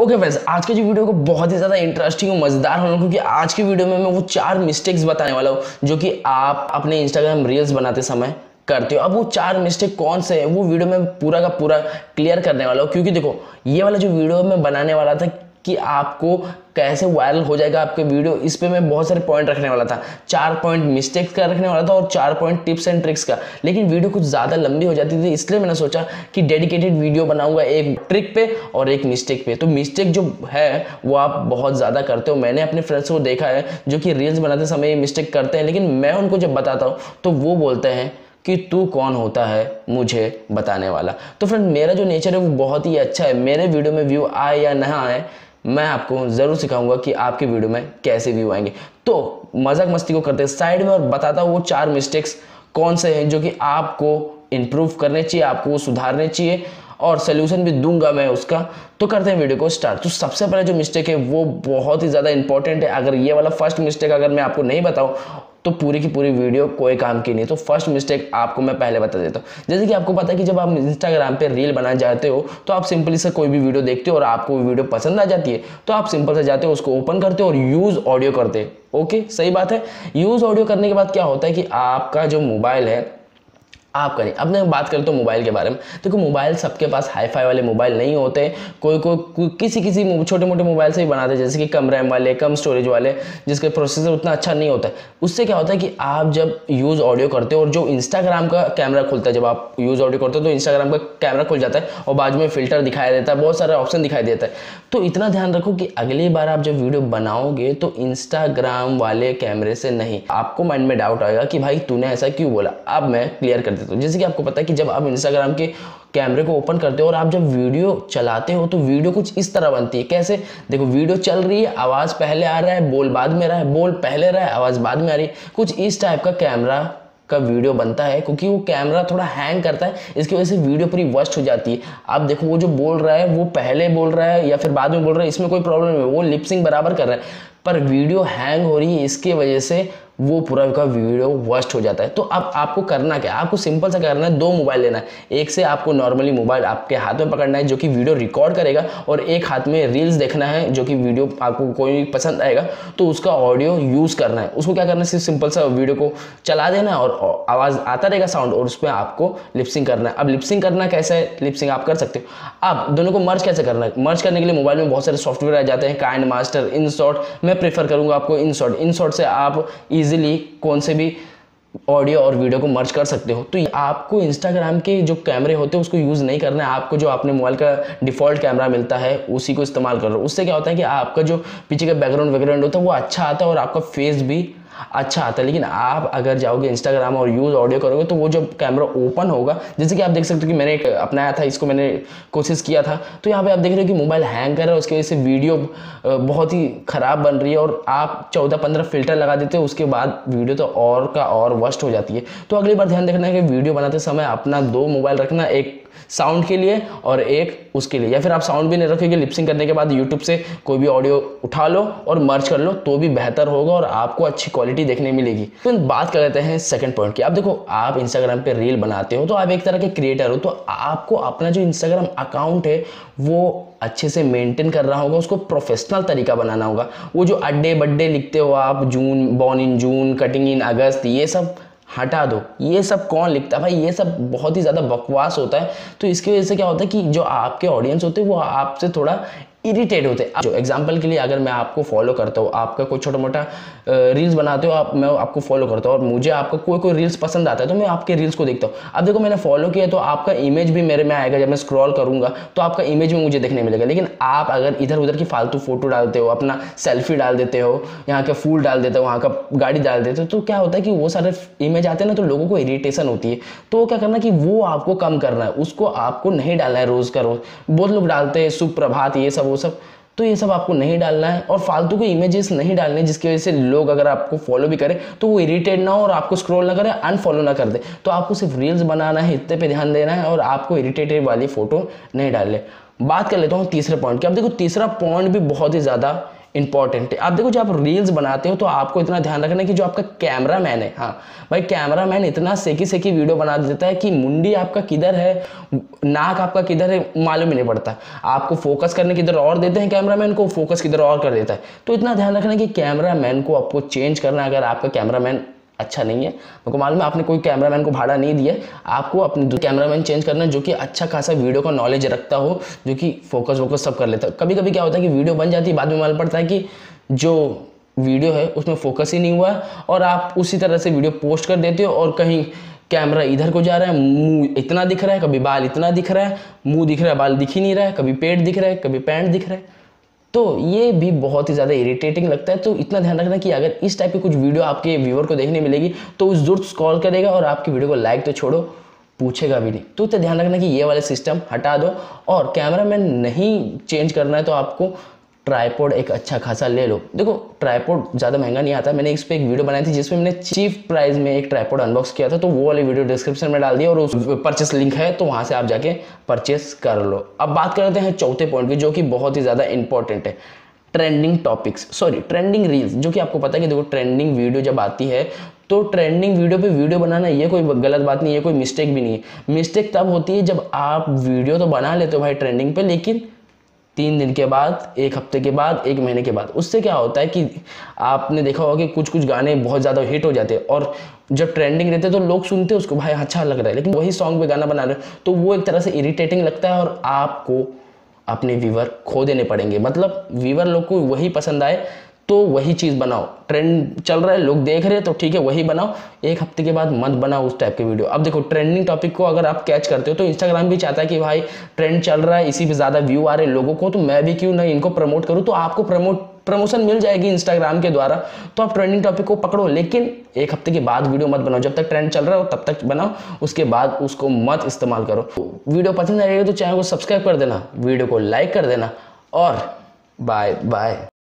Okay okay friends आज के जो वीडियो को बहुत ही ज़्यादा इंटरेस्टिंग और मज़ेदार होना क्योंकि आज की वीडियो में मैं वो चार मिस्टेक्स बताने वाला हूँ, जो कि आप अपने इंस्टाग्राम रील्स बनाते समय करते हो। अब वो चार मिस्टेक कौन से हैं, वो वीडियो में पूरा का पूरा क्लियर करने वाला हूँ, क्योंकि देखो, ये वाला जो वीडियो मैं बनाने वाला था कि आपको कैसे वायरल हो जाएगा आपके वीडियो इस पर मैं बहुत सारे पॉइंट रखने वाला था। चार पॉइंट मिस्टेक्स का रखने वाला था और चार पॉइंट टिप्स एंड ट्रिक्स का। लेकिन वीडियो कुछ ज़्यादा लंबी हो जाती थी, इसलिए मैंने सोचा कि डेडिकेटेड वीडियो बनाऊँगा एक ट्रिक पे और एक मिस्टेक पे। तो मिस्टेक जो है, वो आप बहुत ज़्यादा करते हो। मैंने अपने फ्रेंड्स को देखा है जो कि रील्स बनाते समय मिस्टेक करते हैं, लेकिन मैं उनको जब बताता हूँ तो वो बोलते हैं कि तू कौन होता है मुझे बताने वाला। तो फ्रेंड मेरा जो नेचर है, वो बहुत ही अच्छा है। मेरे वीडियो में व्यू आए या ना आए मैं आपको ज़रूर सिखाऊँगा कि आपके वीडियो में कैसे व्यू आएँगे। तो मज़ाक मस्ती को करते साइड में और बताता हूँ वो चार मिस्टेक्स कौन से हैं जो कि आपको इम्प्रूव करने चाहिए, आपको सुधारने चाहिए और सोल्यूशन भी दूँगा मैं उसका। तो करते हैं वीडियो को स्टार्ट तो सबसे पहले जो मिस्टेक है वो बहुत ही ज़्यादा इंपॉर्टेंट है। अगर ये वाला फ़र्स्ट मिस्टेक अगर मैं आपको नहीं बताऊँ तो पूरी की पूरी वीडियो कोई काम की नहीं। तो फ़र्स्ट मिस्टेक आपको मैं पहले बता देता हूँ। जैसे कि आपको पता है कि जब आप इंस्टाग्राम पे रील बनाए जाते हो तो आप सिंपली से कोई भी वीडियो देखते हो और आपको वीडियो पसंद आ जाती है तो आप सिंपल से जाते हो, उसको ओपन करते हो और यूज़ ऑडियो करते हो। ओके सही बात है? यूज़ ऑडियो करने के बाद क्या होता है कि आपका जो मोबाइल है आप करें। अब मैं बात करता हूँ मोबाइल के बारे में। देखो तो मोबाइल सबके पास हाई फाई वाले मोबाइल नहीं होते। कोई कोई किसी किसी छोटे मोटे मोबाइल से ही बनाते हैं, जैसे कि कम रैम वाले, कम स्टोरेज वाले, जिसके प्रोसेसर उतना अच्छा नहीं होता है। उससे क्या होता है कि आप जब यूज़ ऑडियो करते हो और जो इंस्टाग्राम का कैमरा खुलता है, जब आप यूज़ ऑडियो करते हो तो इंस्टाग्राम का कैमरा खुल जाता है और बाजू में फ़िल्टर दिखाई देता है, बहुत सारे ऑप्शन दिखाई देता है। तो इतना ध्यान रखो कि अगली बार आप जब वीडियो बनाओगे तो इंस्टाग्राम वाले कैमरे से नहीं। आपको माइंड में डाउट आएगा कि भाई, तूने ऐसा क्यों बोला? अब मैं क्लियर कर देता हूँ जैसे कि आपको पता है कि जब आप इंस्टाग्राम के कैमरे को ओपन करते हो और आप जब वीडियो चलाते हो तो वीडियो कुछ इस तरह बनती है। कैसे? देखो वीडियो चल रही है, आवाज़ पहले आ रहा है, बोल बाद में रहा है, बोल पहले रहा है, आवाज़ बाद में आ रही है। कुछ इस टाइप का कैमरा का वीडियो बनता है, क्योंकि वो कैमरा थोड़ा हैंग करता है, इसकी वजह से वीडियो पूरी वस्ट हो जाती है। आप देखो, वो जो बोल रहा है, वो पहले बोल रहा है या फिर बाद में बोल रहा है, इसमें कोई प्रॉब्लम नहीं है, वो लिपसिंग बराबर कर रहा है। पर वीडियो हैंग हो रही है, इसके वजह से वो पूरा का वीडियो वर्स्ट हो जाता है। तो अब आपको करना क्या? आपको सिंपल सा करना है, दो मोबाइल लेना है। एक से आपको नॉर्मली मोबाइल आपके हाथ में पकड़ना है, जो कि वीडियो रिकॉर्ड करेगा, और एक हाथ में रील्स देखना है, जो कि वीडियो आपको कोई पसंद आएगा तो उसका ऑडियो यूज़ करना है। उसको क्या करना है? सिर्फ़ सिंपल सा वीडियो को चला देना और आवाज़ आता रहेगा साउंड और उसमें आपको लिपसिंग करना है। अब लिपसिंग करना कैसे है? लिपसिंग आप कर सकते हो। अब दोनों को मर्ज कैसे करना है? मर्ज करने के लिए मोबाइल में बहुत सारे सॉफ्टवेयर आ जाते हैं काइंड मास्टर इन शॉर्ट मैं प्रेफर करूँगा आपको इन शॉर्ट इन शॉर्ट से आप ईजी इजीली कौन से भी ऑडियो और वीडियो को मर्ज कर सकते हो। तो आपको इंस्टाग्राम के जो कैमरे होते हैं, उसको यूज़ नहीं करना है। आपको जो अपने मोबाइल का डिफ़ॉल्ट कैमरा मिलता है, उसी को इस्तेमाल कर लो। उससे क्या होता है कि आपका जो पीछे का बैकग्राउंड वैकग्राउंड होता है, वो अच्छा आता है और आपका फेस भी अच्छा आता है लेकिन आप अगर जाओगे इंस्टाग्राम और यूज़ ऑडियो करोगे तो वो जब कैमरा ओपन होगा, जैसे कि आप देख सकते हो कि मैंने एक अपनाया था, इसको मैंने कोशिश किया था तो यहाँ पे आप देख रहे हो कि मोबाइल हैंग कर रहा है, उसकी वजह से वीडियो बहुत ही ख़राब बन रही है, और आप चौदह पंद्रह फ़िल्टर लगा देते हो, उसके बाद वीडियो तो और का और वर्स्ट हो जाती है। तो अगली बार ध्यान रखना है कि वीडियो बनाते समय अपना दो मोबाइल रखना, एक साउंड के लिए और एक उसके लिए। या फिर आप साउंड भी नहीं रखोगे लिपसिंग करने के बाद यूट्यूब से कोई भी ऑडियो उठा लो और मर्ज कर लो तो भी बेहतर होगा और आपको अच्छी क्वालिटी देखने मिलेगी। तो बात कर लेते हैं सेकंड पॉइंट की। आप देखो, आप इंस्टाग्राम पे रील बनाते हो तो आप एक तरह के क्रिएटर हो तो आपको अपना जो इंस्टाग्राम अकाउंट है, वो अच्छे से मेंटेन कर रहा होगा, उसको प्रोफेशनल तरीका बनाना होगा। वो जो अड्डे बड्डे लिखते हो आप जून born in June cutting in अगस्त ये सब हटा दो। ये सब कौन लिखता है भाई? ये सब बहुत ही ज़्यादा बकवास होता है। तो इसकी वजह से क्या होता है कि जो आपके ऑडियंस होते हैं, वो आपसे थोड़ा इरिटेट होते हैं। जो एग्ज़ाम्पल के लिए अगर मैं आपको फॉलो करता हूँ, आपका कोई छोटा मोटा रील्स बनाते हो, आप, मैं आपको फॉलो करता हूँ और मुझे आपका कोई कोई रील्स पसंद आता है तो मैं आपके रील्स को देखता हूँ। अब देखो मैंने फॉलो किया तो आपका इमेज भी मेरे में आएगा, जब मैं स्क्रॉल करूँगा तो आपका इमेज भी मुझे देखने मिलेगा। लेकिन आप अगर इधर उधर की फालतू फ़ोटो डालते हो, अपना सेल्फी डाल देते हो, यहाँ का फूल डाल देते हो, वहाँ का गाड़ी डाल देते हो तो क्या होता है कि वो सारे इमेज आते हैं ना तो लोगों को इरीटेशन होती है। तो क्या करना कि वो आपको कम करना है, उसको आपको नहीं डालना है रोज़ का रोज़। बहुत लोग डालते हैं, सुप्रभात, ये सब वो सब तो ये सब आपको नहीं डालना है और फालतू के इमेजेस नहीं डालने जिसकी वजह से लोग अगर आपको फॉलो भी करें तो वो इरिटेट ना हो और आपको स्क्रॉल ना करें अनफॉलो ना कर दे। तो आपको सिर्फ़ रील्स बनाना है, इतने पे ध्यान देना है और आपको इरिटेटेड वाली फ़ोटो नहीं डालने। बात कर लेता हूँ तीसरे पॉइंट की। अब देखो तीसरा पॉइंट भी बहुत ही ज़्यादा इंपॉर्टेंट है। आप देखो जब आप रील्स बनाते हो तो आपको इतना ध्यान रखना है कि जो आपका कैमरा मैन है हाँ भाई कैमरा मैन इतना सेकी सेकी वीडियो बना देता है कि मुंडी आपका किधर है, नाक आपका किधर है, मालूम ही नहीं पड़ता। आपको फोकस करने किधर और देते हैं कैमरा मैन को फोकस किधर और कर देता है। तो इतना ध्यान रखना है कि कैमरा मैन को आपको चेंज करना अगर आपका कैमरा मैन अच्छा नहीं है। मेरे को मालूम है, आपने कोई कैमरामैन को भाड़ा नहीं दिया आपको अपने कैमरामैन चेंज करना है जो कि अच्छा खासा वीडियो का नॉलेज रखता हो, जो कि फोकस वोकस सब कर लेता है। कभी कभी क्या होता है कि वीडियो बन जाती है, बाद में मालूम पड़ता है कि जो वीडियो है, उसमें फोकस ही नहीं हुआ और आप उसी तरह से वीडियो पोस्ट कर देते हो और कहीं कैमरा इधर को जा रहा है, मुँह इतना दिख रहा है, कभी बाल इतना दिख रहा है, मुँह दिख रहा है, बाल दिख ही नहीं रहा है, कभी पेट दिख रहा है, कभी पैंट दिख रहा है। तो ये भी बहुत ही ज़्यादा इरिटेटिंग लगता है। तो इतना ध्यान रखना कि अगर इस टाइप की कुछ वीडियो आपके व्यूअर को देखने मिलेगी तो उस ज़रूर कॉल करेगा और आपकी वीडियो को लाइक तो छोड़ो, पूछेगा भी नहीं। तो इतना ध्यान रखना कि ये वाले सिस्टम हटा दो और कैमरा मैन नहीं चेंज करना है तो आपको ट्राईपोड एक अच्छा खासा ले लो। देखो ट्राईपोड ज़्यादा महँगा नहीं आता। मैंने इस पर एक वीडियो बनाई थी जिसमें मैंने चीफ प्राइस में एक ट्राईपोड अनबॉक्स किया था तो वो वाली वीडियो डिस्क्रिप्शन में डाल दिया और उस परचेस लिंक है तो वहाँ से आप जाके परचेस कर लो। अब बात करते हैं चौथे पॉइंट की, जो कि बहुत ही ज़्यादा इंपॉर्टेंट है। Trending topics sorry trending reels जो कि आपको पता है कि देखो ट्रेंडिंग वीडियो जब आती है तो ट्रेंडिंग वीडियो पे वीडियो बनाना ये कोई गलत बात नहीं है कोई मिस्टेक भी नहीं है। मिस्टेक तब होती है जब आप वीडियो तो बना लेते हो भाई ट्रेंडिंग पे, लेकिन तीन दिन के बाद, एक हफ़्ते के बाद, एक महीने के बाद। उससे क्या होता है कि आपने देखा होगा कि कुछ कुछ गाने बहुत ज़्यादा हिट हो जाते हैं और जब ट्रेंडिंग रहते हैं तो लोग सुनते हैं उसको, भाई अच्छा लग रहा है। लेकिन वही सॉन्ग पे गाना बना रहे तो वो एक तरह से इरिटेटिंग लगता है और आपको अपने व्यूवर खो देने पड़ेंगे। मतलब व्यूवर लोग को वही पसंद आए तो वही चीज़ बनाओ। ट्रेंड चल रहा है, लोग देख रहे हैं तो ठीक है, वही बनाओ। एक हफ़्ते के बाद मत बनाओ उस टाइप के वीडियो अब देखो ट्रेंडिंग टॉपिक को अगर आप कैच करते हो तो इंस्टाग्राम भी चाहता है कि भाई ट्रेंड चल रहा है, इसी पे ज़्यादा व्यू आ रहे हैं लोगों को तो मैं भी क्यों नहीं इनको प्रमोट करूँ? तो आपको प्रमोट प्रमोशन मिल जाएगी इंस्टाग्राम के द्वारा। तो आप ट्रेंडिंग टॉपिक को पकड़ो, लेकिन एक हफ़्ते के बाद वीडियो मत बनाओ। जब तक ट्रेंड चल रहा हो, तब तक बनाओ, उसके बाद उसको मत इस्तेमाल करो। वीडियो पसंद आएगा तो चैनल को सब्सक्राइब कर देना वीडियो को लाइक कर देना, और बाय बाय